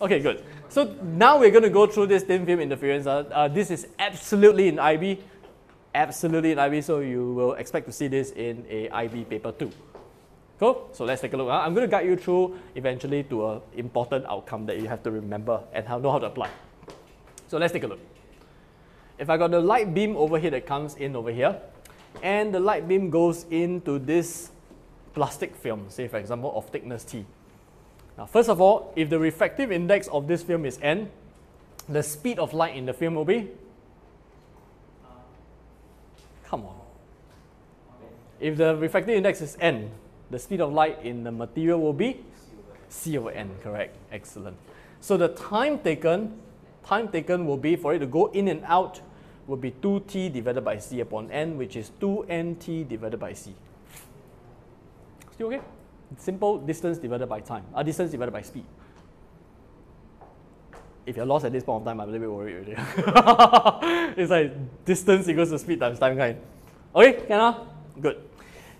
Okay, good. So now we're going to go through this thin film interference. Uh, uh, this is absolutely in IB, absolutely in IB, so you will expect to see this in a IB paper too. Cool? So let's take a look. Huh? I'm going to guide you through eventually to an important outcome that you have to remember and how, know how to apply. So let's take a look. If I got the light beam over here that comes in over here, and the light beam goes into this plastic film, say for example of thickness T. Now first of all, if the refractive index of this film is n, the speed of light in the film will be? Come on. If the refractive index is n, the speed of light in the material will be? c over n, correct. Excellent. So the time taken, time taken will be for it to go in and out will be 2t divided by c upon n, which is 2nt divided by c. Still okay? Simple distance divided by time, uh, distance divided by speed. If you're lost at this point of time, I'm a little bit worried already. it's like distance equals to speed times time kind. Okay, can Good.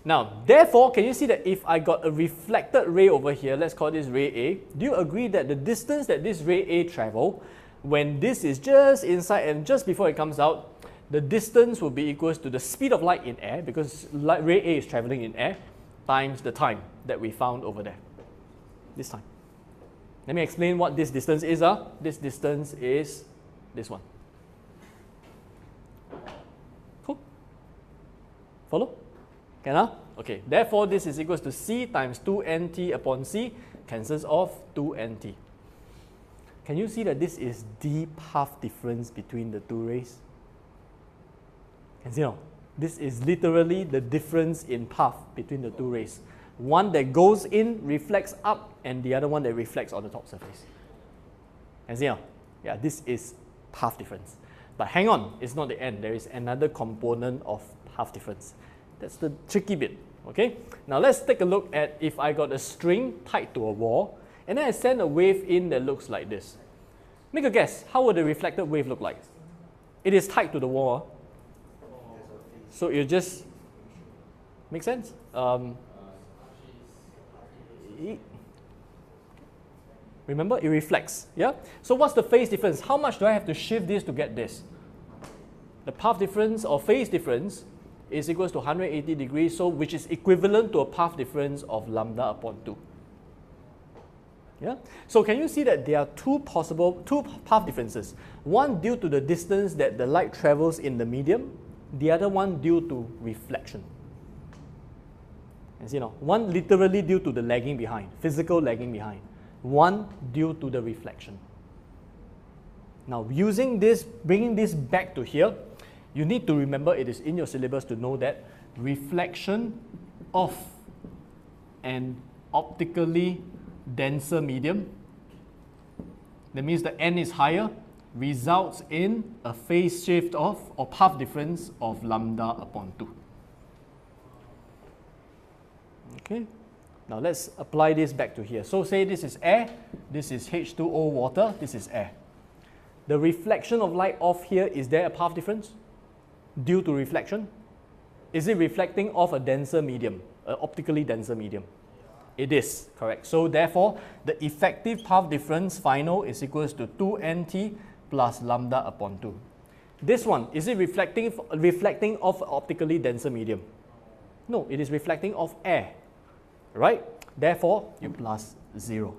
Now, therefore, can you see that if I got a reflected ray over here, let's call this ray A, do you agree that the distance that this ray A travel, when this is just inside and just before it comes out, the distance will be equals to the speed of light in air, because light, ray A is traveling in air, times the time that we found over there, this time. Let me explain what this distance is. Uh. This distance is this one. Cool? Follow? Can I? Okay, therefore this is equals to c times 2nt upon c, cancels off 2nt. Can you see that this is the path difference between the two rays? Can see no? This is literally the difference in path between the two rays. One that goes in reflects up and the other one that reflects on the top surface. Can see? Yeah, this is path difference. But hang on, it's not the end. There is another component of path difference. That's the tricky bit. Okay. Now let's take a look at if I got a string tied to a wall and then I send a wave in that looks like this. Make a guess. How would the reflected wave look like? It is tied to the wall. So it just make sense. Um, remember, it reflects. Yeah. So what's the phase difference? How much do I have to shift this to get this? The path difference or phase difference is equals to 180 degrees, so which is equivalent to a path difference of lambda upon 2. Yeah? So can you see that there are two possible, two path differences. One due to the distance that the light travels in the medium, the other one due to reflection. And you know, one literally due to the lagging behind, physical lagging behind. One due to the reflection. Now using this, bringing this back to here, you need to remember it is in your syllabus to know that reflection of an optically denser medium, that means the n is higher, results in a phase shift of or path difference of lambda upon 2. Okay, now let's apply this back to here. So say this is air, this is H2O water, this is air. The reflection of light off here, is there a path difference? due to reflection? Is it reflecting off a denser medium, an optically denser medium? It is, correct. So therefore, the effective path difference final is equals to 2nt plus lambda upon 2. This one, is it reflecting, reflecting off optically denser medium? No, it is reflecting off air, right? Therefore, you plus 0.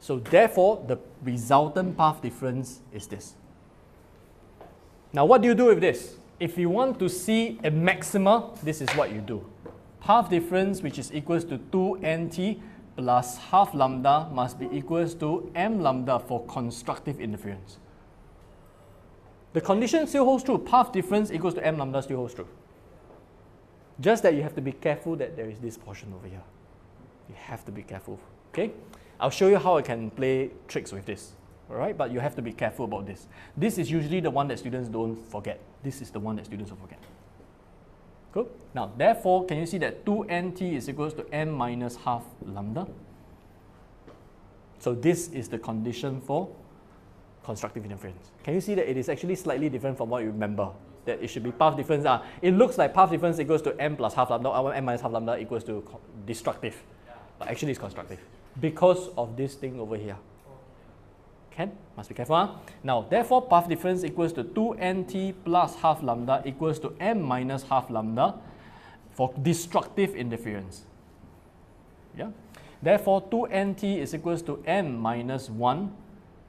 So therefore, the resultant path difference is this. Now what do you do with this? If you want to see a maxima, this is what you do. Path difference, which is equals to 2nt plus half lambda must be equals to m lambda for constructive interference. The condition still holds true. Path difference equals to m lambda still holds true. Just that you have to be careful that there is this portion over here. You have to be careful. Okay? I'll show you how I can play tricks with this all right? But you have to be careful about this. This is usually the one that students don't forget. This is the one that students will forget. Cool? Now, therefore, can you see that 2nt is equals to n minus half lambda? So this is the condition for constructive interference. Can you see that it is actually slightly different from what you remember? That it should be path difference. Ah, it looks like path difference equals to n plus half lambda, or n minus half lambda equals to destructive. But actually it's constructive. because of this thing over here. Can? Must be careful. Huh? Now, therefore, path difference equals to 2nt plus half lambda equals to m minus half lambda for destructive interference. Yeah? Therefore, 2nt is equals to m minus 1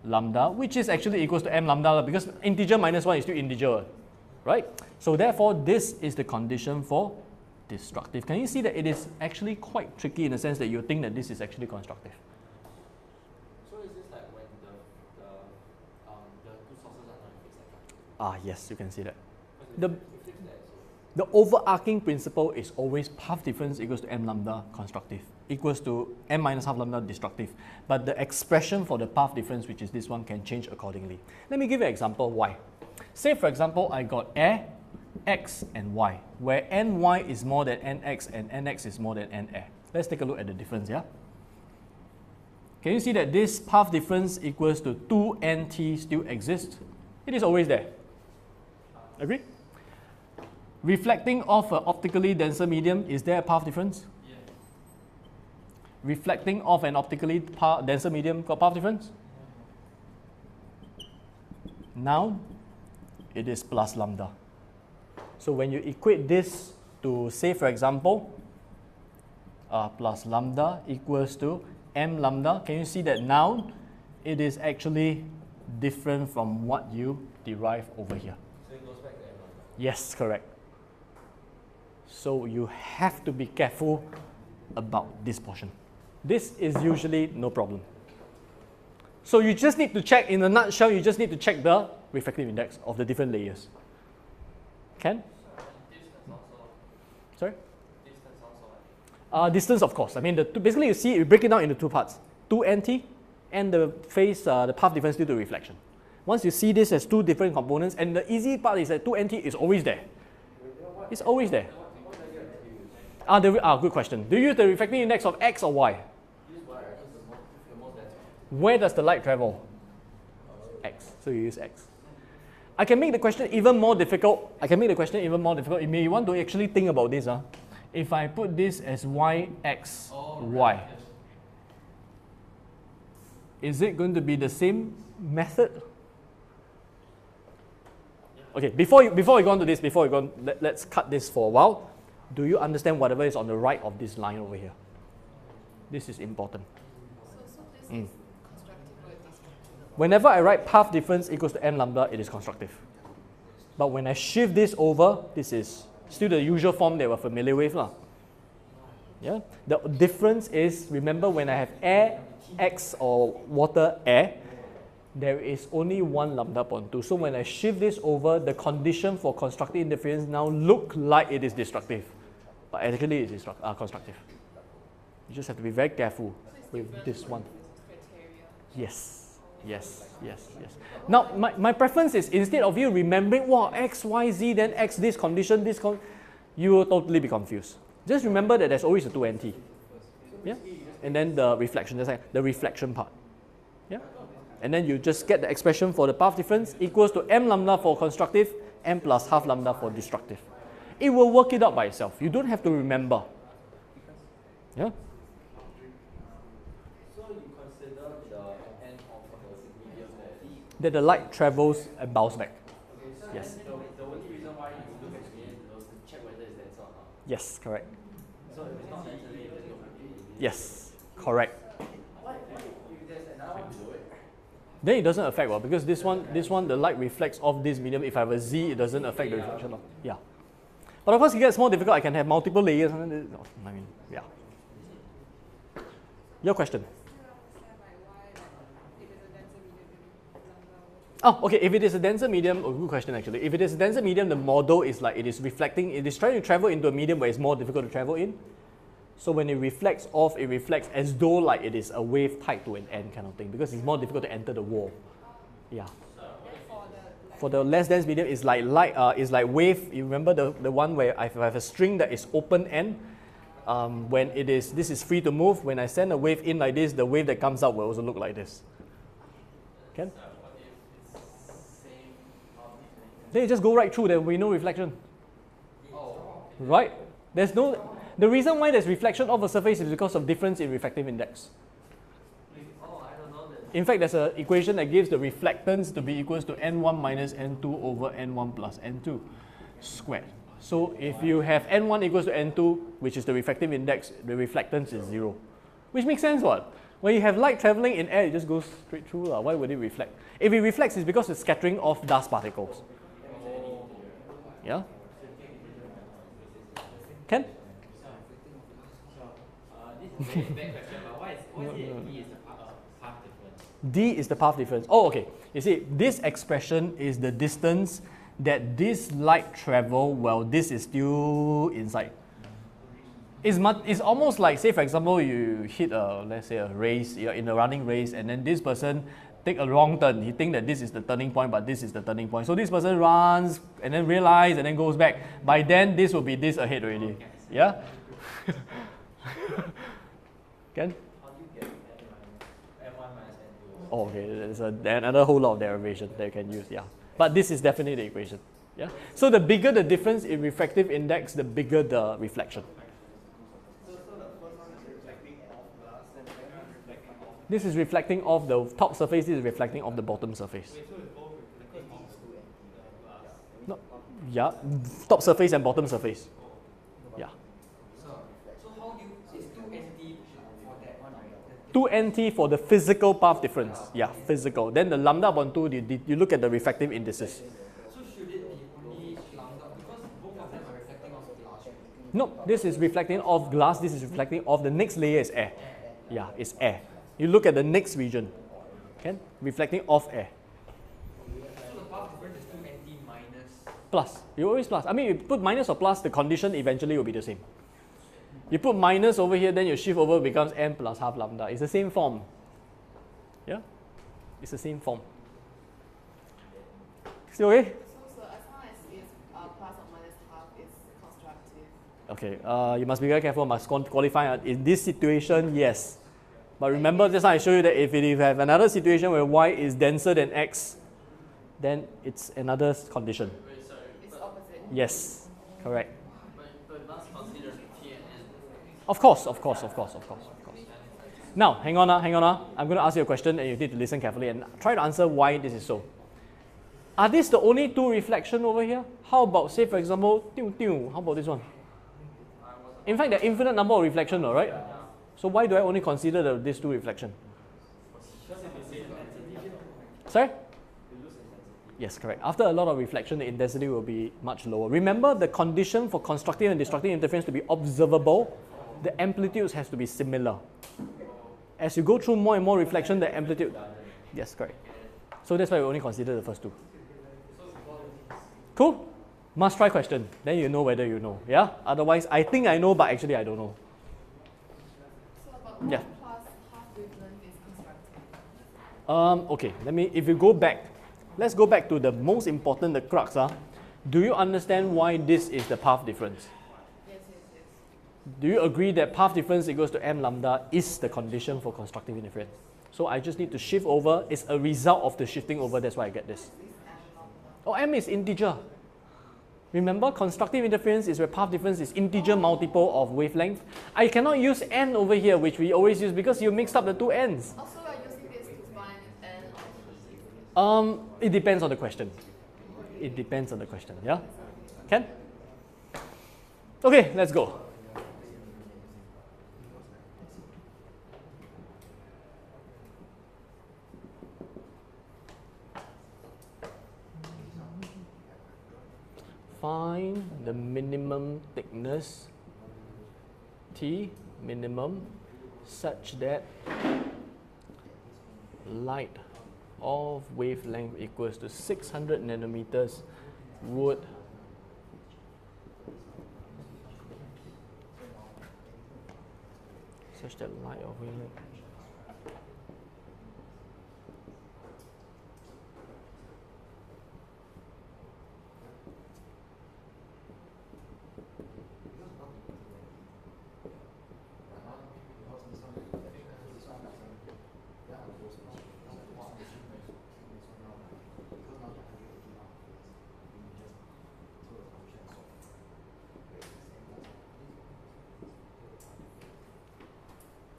lambda, which is actually equals to m lambda because integer minus 1 is still integer, right? So therefore, this is the condition for destructive. Can you see that it is actually quite tricky in the sense that you think that this is actually constructive? So is this like when the the um the two sources are not in phase like Ah, yes, you can see that. The- The overarching principle is always path difference equals to m lambda constructive equals to m minus half lambda destructive. But the expression for the path difference, which is this one, can change accordingly. Let me give you an example why. Say for example, I got air, x and y, where ny is more than nx and nx is more than na. Let's take a look at the difference, yeah? Can you see that this path difference equals to 2nt still exists? It is always there. Agree? Reflecting off an optically denser medium, is there a path difference? yeah. Reflecting off an optically denser medium, got path difference? Now, it is plus lambda. So when you equate this to, say, for example, uh, plus lambda equals to m lambda, can you see that now it is actually different from what you derive over here? So it goes back to M lambda. Yes, correct. So you have to be careful about this portion. This is usually no problem. So you just need to check, in a nutshell, you just need to check the refractive index of the different layers. Can? Distance also. Sorry? Distance also. Uh, distance, of course. I mean, the two, basically you see, you break it down into two parts. 2nt and the phase, uh, the path difference due to reflection. Once you see this as two different components, and the easy part is that 2nt is always there. It's always there. Ah, the, ah, good question. Do you use the refracting index of x or y? Where does the light travel? X. So you use x. I can make the question even more difficult. I can make the question even more difficult. You may want to actually think about this. Huh? If I put this as y, x, y, is it going to be the same method? Okay, before, you, before we go on to this, before we go on, let, let's cut this for a while. Do you understand whatever is on the right of this line over here? This is important. So, so this Mm. is constructive? Whenever I write path difference equals to m lambda, it is constructive. But when I shift this over, this is still the usual form that we're familiar with. lah. Yeah? The difference is, remember when I have air, x or water, air, there is only one lambda upon 2. So when I shift this over, the condition for constructive interference now look like it is destructive. But actually it is uh, constructive. You just have to be very careful So with this one. Yes, yes, yes, yes. Now, my, my preference is instead of you remembering, wow, X, Y, Z, then X, this condition, this con, you will totally be confused. Just remember that there's always a 2NT. Yeah? And then the reflection, just like the reflection part. Yeah? And then you just get the expression for the path difference equals to m lambda for constructive, m plus half lambda for destructive. It will work it out by itself. You don't have to remember. Yeah? That the light travels and bounce back. Yes. Yes, correct. Yes, correct. Why, why if there's another one below it? Then it doesn't affect well because this one, this one, the light reflects off this medium. If I have a Z, it doesn't affect the reflection of yeah. But of course, it gets more difficult. I can have multiple layers. And then, it- oh, I mean, yeah. Your question. Oh, okay. If it is a denser medium, oh, good question actually. If it is a denser medium, the model is like it is reflecting. It is trying to travel into a medium where it's more difficult to travel in. So when it reflects off, it reflects as though like it is a wave tied to an end kind of thing because it's more difficult to enter the wall. Yeah. For the less dense medium, it's like light. Uh, it's like wave. You remember the, the one where I have a string that is open end. Um, when it is this is free to move. When I send a wave in like this, the wave that comes out will also look like this. Can? Then you just go right through. There will be no reflection. Right? There's no. The reason why there's reflection of a surface is because of difference in refractive index. In fact, there's an equation that gives the reflectance to be equals to n1 minus n2 over n1 plus n2 squared. So if you have n1 equals to n2, which is the refractive index, the reflectance is zero. Which makes sense what? When you have light traveling in air, it just goes straight through. lah. Why would it reflect? If it reflects, it's because it's scattering of dust particles. Yeah? Can? Uh, this is a very bad question, but why is why is it D is the path, difference? Oh, okay. You see, this expression is the distance that this light travel while this is still inside. It's, mu- it's almost like, say, for example, you hit a, let's say, a race, you're in a running race, and then this person take a wrong turn. He think that this is the turning point, but this is the turning point. So this person runs and then realize and then goes back. By then, this will be this ahead already. Yeah? Can? How do you get N minus N2? Oh, okay. There's a, another whole lot of derivation that you can use. Yeah, but this is definitely the equation. Yeah. So the bigger the difference in refractive index, the bigger the reflection. This is reflecting off the top surface. This is reflecting off the bottom surface. No, yeah, top surface and bottom surface. 2nt for the physical path difference. Yeah, physical. Then the lambda upon 2, you, you look at the refractive indices. No, this is reflecting off glass, this is reflecting off the next layer is air. Yeah, it's air. You look at the next region. Okay? Reflecting off air. So the path is 2nt? Plus. You always plus. I mean, you put minus or plus, the condition eventually will be the same. You put minus over here, then your shift over becomes n plus half lambda. It's the same form. Yeah? It's the same form. Still okay? So, as long as it's uh, plus or minus half, it's constructive. Okay, uh, you must be very careful, must qualify. uh, In this situation, yes. But remember, just now I show you that if you have another situation where y is denser than x, then it's another condition. Wait, sorry. It's opposite. Yes, correct. But, but must consider T and N. Of course, of course, of course, of course, of course. Now, hang on, uh, hang on. Uh. I'm going to ask you a question and you need to listen carefully and try to answer why this is so. Are these the only two reflection over here? How about, say, for example, tiu, tiu, how about this one? In fact, there are infinite number of reflection, all right? So why do I only consider the, these two reflection? Sorry? Yes, correct. After a lot of reflection, the intensity will be much lower. Remember, the condition for constructive and destructive interference to be observable, the amplitudes has to be similar. As you go through more and more reflection, the amplitude. Yes, correct. So that's why we only consider the first two. Cool. Must try question. Then you know whether you know. Yeah. Otherwise, I think I know, but actually I don't know. So Yeah. one plus half wavelength is constructive. Um, okay, let me, if you go back, let's go back to the most important, the crux. Huh? Do you understand why this is the path difference? Do you agree that path difference equals to m lambda is the condition for constructive interference? So I just need to shift over. It's a result of the shifting over. That's why I get this. Oh, m is integer. Remember, constructive interference is where path difference is integer multiple of wavelength. I cannot use n over here, which we always use because you mixed up the two n's. Also, we are using this to find n. Um, it depends on the question. It depends on the question. Yeah, can? Okay, let's go. Find the minimum thickness T minimum such that light of wavelength equals to 600 nanometers would such that light of wavelength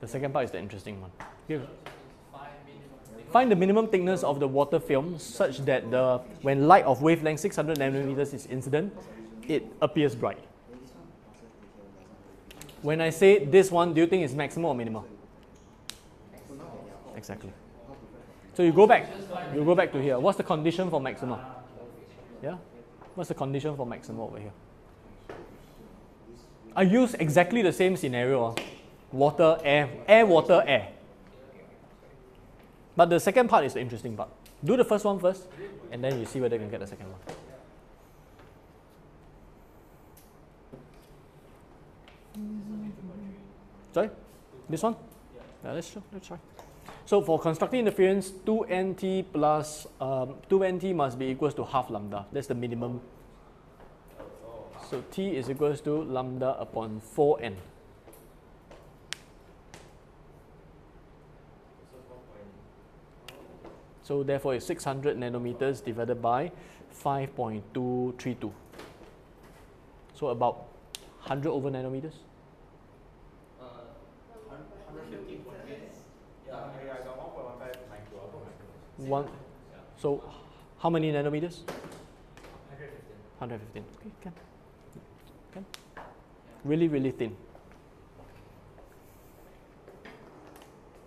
The second part is the interesting one. Minimum. Find the minimum thickness of the water film such that the when light of wavelength 600 nanometers is incident, it appears bright. When I say this one, do you think it's maximum or minimal? Exactly. So you go back, you go back to here. What's the condition for maximum? Yeah? What's the condition for maximum over here? I use exactly the same scenario. Ah. Water, air, air, water, air. But the second part is the interesting part. Do the first one first, and then you see whether you can get the second one. Sorry? This one? Yeah, let's, try- let's try. So for constructing interference, 2nt plus um, 2nt must be equals to half lambda. That's the minimum. So t is equals to lambda upon 4n. So therefore it's 600 nanometers divided by 5.232. So about 100 over nanometers. 150 point eight. Yeah, I I got 1.15 micro, micro. One, so how many nanometers? 115. 115. Okay, can. Can. Really, really thin.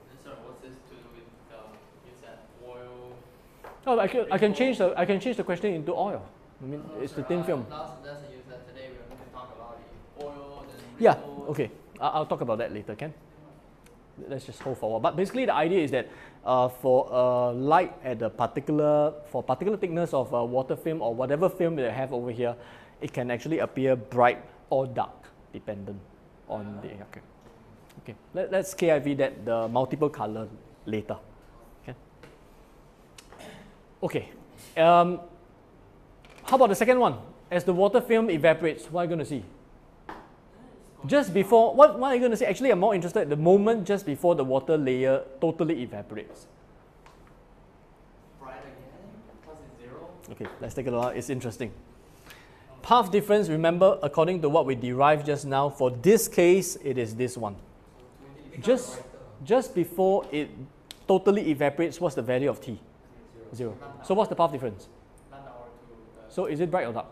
And sorry, what's this to do with, um, you said oil? Oh, I can, I can change the I can change the question into oil. I mean, No, it's the thin uh, film. Last lesson you said today we're going to talk about oil, Yeah. Okay. I- I'll talk about that later. Can. Let's just hold for a while. But basically, the idea is that uh, for uh, light at a particular for particular thickness of uh, water film or whatever film that I have over here, it can actually appear bright or dark, dependent on the okay. Okay. Let, let's KIV that the multiple color later. Okay. Um, how about the second one? As the water film evaporates, what are you going to see? Just before, what, what are you going to see? Actually, I'm more interested in the moment just before the water layer totally evaporates. Bright again, plus it's zero. Okay, let's take a look. It's interesting. Path difference, remember, according to what we derived just now, for this case, it is this one. Just, just before it totally evaporates, what's the value of T? Zero. So what's the path difference? Lambda or two. So is it bright or dark?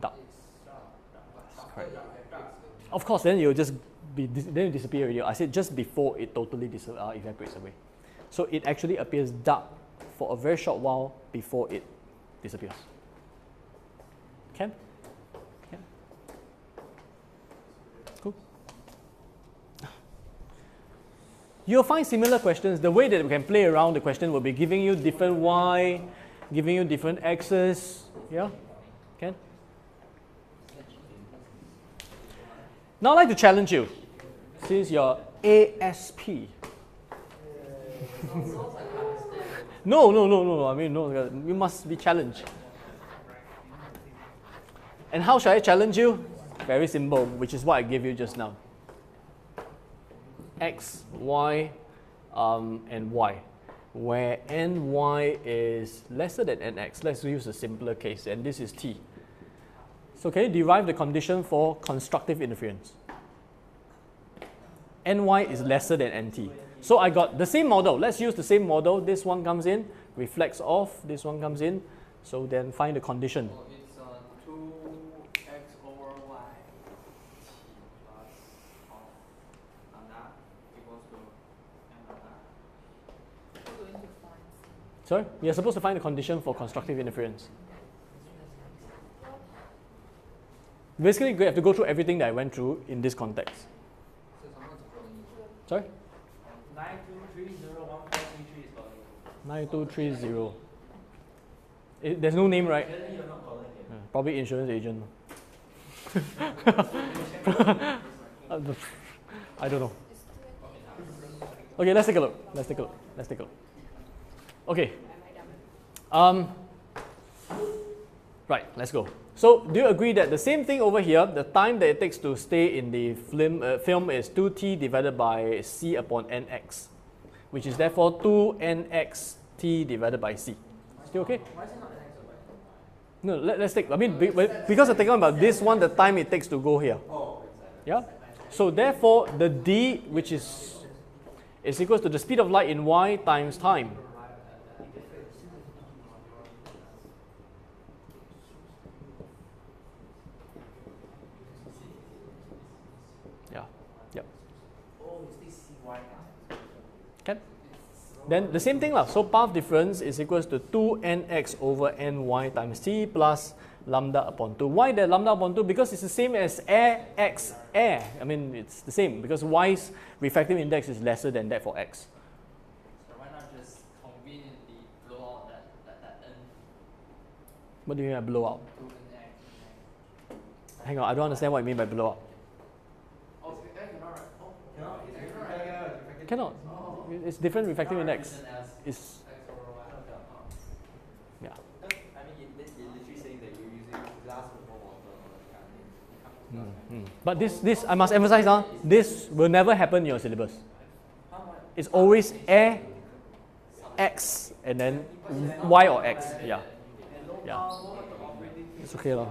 Dark. it's dark, dark, Correct. Of course, then you'll just be then you disappear already. I said just before it totally dis- uh, evaporates away. So it actually appears dark for a very short while before it disappears. Can? Can? Cool. You'll find similar questions. The way that we can play around the question will be giving you different y, giving you different x's. Yeah? Can? Now I'd like to challenge you, since you're ASP. no, no, no, no. I mean, no, uh, you must be challenged. And how shall I challenge you? Very simple, which is what I gave you just now. X, Y, um, and Y. Where ny is lesser than nx, let's use a simpler case, and this is t. So can you derive the condition for constructive interference? ny is lesser than nt. So I got the same model. Let's use the same model. This one comes in, reflects off. This one comes in. So then find the condition. So it's uh, 2x over y t plus half lambda equals to m lambda. We're going to find Sorry? We are supposed to find the condition for constructive interference. Basically, we have to go through everything that I went through in this context. So someone's calling you. Sorry? 92301433 is calling you. 9230. Eh, there's no name, right? Clearly you're not calling him. Yeah, probably insurance agent. I don't know. Okay, let's take a look. Let's take a look. Let's take a look. Okay. Um, right, let's go. So, do you agree that the same thing over here, the time that it takes to stay in the film, uh, film is 2t divided by c upon nx, which is therefore 2nxt divided by c. Still okay? Why is it not an x over No, let, let's take, I mean, be, be- because I'm talking about this one, the time it takes to go here. Oh, Yeah? So therefore, the d, which is, is equals to the speed of light in y times time. Yep. Can. Then the same thing lah. So path difference is equals to 2nx over ny times t plus lambda upon 2. Why the lambda upon 2? Because it's the same as air x air. I mean, it's the same because y's refractive index is lesser than that for x. So why not just conveniently blow out that, that n? What do you mean by blow out? Hang on, I don't understand what you mean by blow out. Cannot. Oh. It's different refractive Cannot index. represent It's x over. Oh. yeah. Mean, it, it, it literally saying that you're using glass over water or that kind of thing. You can't put glass Mm, mm. But this this I must emphasize now. This will never happen in your syllabus. It's always air x and then y or x. Yeah. Yeah. It's okay lah.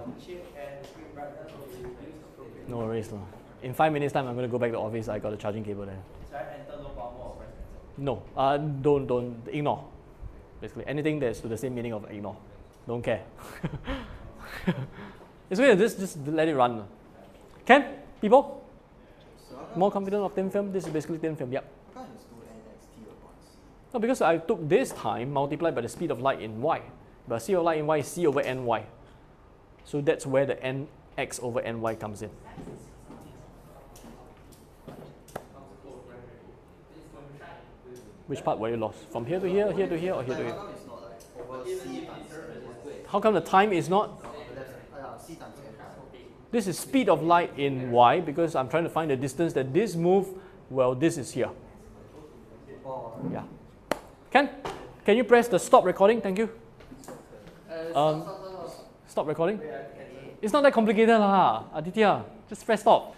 No worries lah. In five minutes time, I'm going to go back to office. I got a charging cable there. Should I enter low power or press cancel? No, uh, don't don't ignore. Basically, anything that's to the same meaning of ignore. Don't care. it's okay. Just just let it run. Can people more confident of thin film? This is basically thin film. Yep. how come it's 2nxt upon c? No, because I took this time multiplied by the speed of light in y. But speed of light in y is c over ny. So that's where the nx over ny comes in. Which part were you lost? From here to here, here to here, or here to here? how come the time is not? This is speed of light in y because I'm trying to find the distance that this move, well, this is here. Yeah. Can? Can you press the stop recording? Thank you. Um. Stop recording. It's not that complicated lah, Aditya. Just press stop.